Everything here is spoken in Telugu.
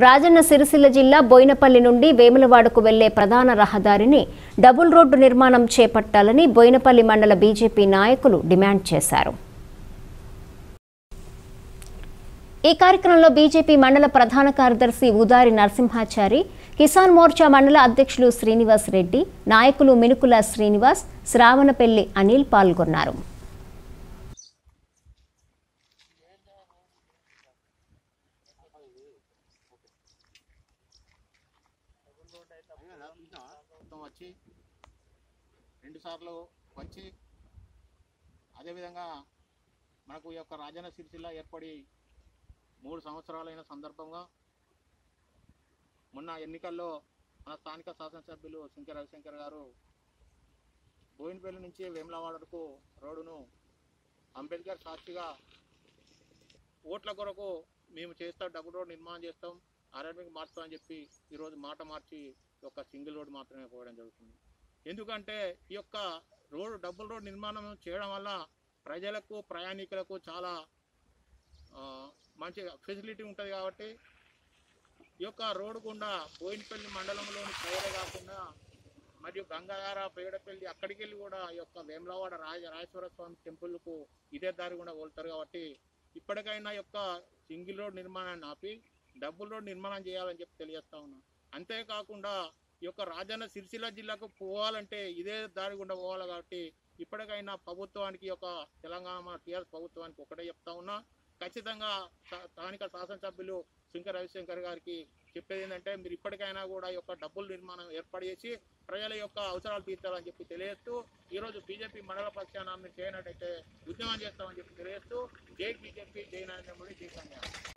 రాజన్న సిరిసిల్ల జిల్లా బోయినపల్లి నుండి వేములవాడకు వెళ్ళే ప్రధాన రహదారిని డబుల్ రోడ్డు నిర్మాణం చేపట్టాలని బోయినపల్లి మండల బీజేపీ నాయకులు డిమాండ్ చేశారు. ఈ కార్యక్రమంలో బీజేపీ మండల ప్రధాన కార్యదర్శి ఉదారి నరసింహాచారి కిసాన్ మోర్చా మండల అధ్యక్షులు శ్రీనివాస్ రెడ్డి నాయకులు మినుకుల శ్రీనివాస్ శ్రావణపెల్లి అనిల్ పాల్గొన్నారు. మొత్తం వచ్చి రెండు సార్లు వచ్చి అదేవిధంగా మనకు ఈ యొక్క రాజన్న సిరిసిల్ల ఏర్పడి మూడు సంవత్సరాలైన సందర్భంగా మొన్న ఎన్నికల్లో మన స్థానిక శాసనసభ్యులు శంకర్ రవిశంకర్ గారు బోయినపల్లి నుంచి వేములవాడకు రోడ్డును అంబేద్కర్ సాక్షిగా ఓట్ల కొరకు మేము చేస్తాం డబుల్ రోడ్ నిర్మాణం చేస్తాం. ఆర్ఎండ్కి మార్చుతామని చెప్పి ఈరోజు మాట మార్చి ఈ యొక్క సింగిల్ రోడ్ మాత్రమే పోవడం జరుగుతుంది. ఎందుకంటే ఈ యొక్క రోడ్ డబుల్ రోడ్ నిర్మాణం చేయడం వల్ల ప్రజలకు ప్రయాణికులకు చాలా మంచి ఫెసిలిటీ ఉంటుంది కాబట్టి ఈ యొక్క రోడ్డు గుండా బోయినపల్లి మండలంలోని పేరే కాకుండా మరియు గంగాధార పేడపల్లి అక్కడికి వెళ్ళి కూడా ఈ యొక్క వేములవాడ రాజ రాజేశ్వర స్వామి టెంపుల్కు ఇదే దారి కూడా వెళ్తారు కాబట్టి ఇప్పటికైనా ఈ యొక్క సింగిల్ రోడ్ నిర్మాణాన్ని ఆపి డబ్బులు రోడ్ నిర్మాణం చేయాలని చెప్పి తెలియజేస్తా ఉన్నా. అంతేకాకుండా ఈ యొక్క రాజన్న సిరిసిల్ల జిల్లాకు పోవాలంటే ఇదే దారి గుండా పోవాలి కాబట్టి ఇప్పటికైనా ప్రభుత్వానికి ఒక యొక్క తెలంగాణ టీఆర్ఎస్ ప్రభుత్వానికి ఒకటే చెప్తా ఉన్నా. ఖచ్చితంగా స్థానిక శాసనసభ్యులు శంకర్ రవిశంకర్ గారికి చెప్పేది ఏంటంటే మీరు ఇప్పటికైనా కూడా ఈ యొక్క డబ్బుల నిర్మాణం ఏర్పాటు చేసి ప్రజల యొక్క అవసరాలు తీర్చాలని చెప్పి తెలియజేస్తూ ఈరోజు బీజేపీ మండల పక్షాన చేయనట్టయితే ఉద్యమం చేస్తామని చెప్పి తెలియజేస్తూ జై బీజేపీ జై నరేంద్ర మోడీ జై కన్యా